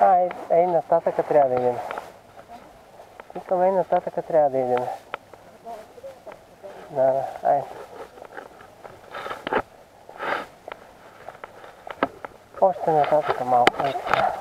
А, ей, ей нататъка трябва да идем. Викам, ей нататъка трябва да идем. Да, да, ай. Още нататъка малко. Ей, така.